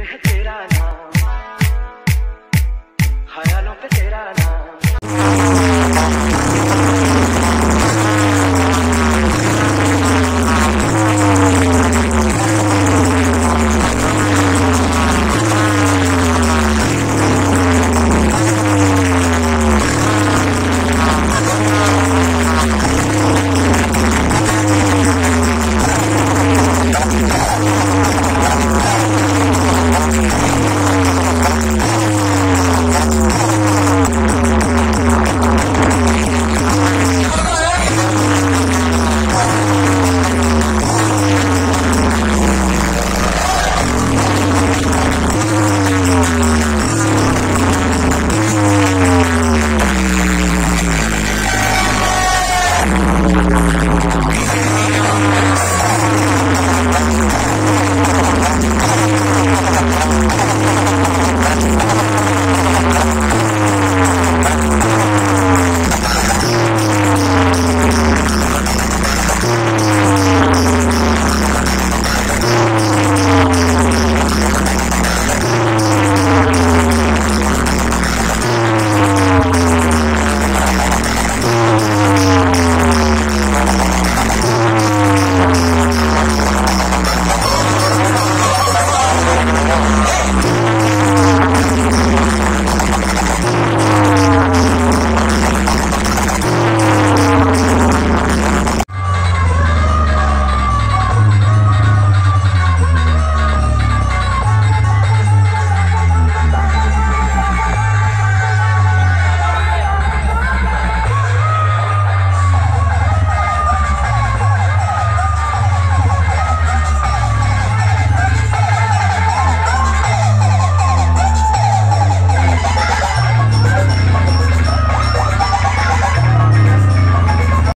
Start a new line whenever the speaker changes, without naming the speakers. पे है तेरा नाम ख्यालों पे तेरा नाम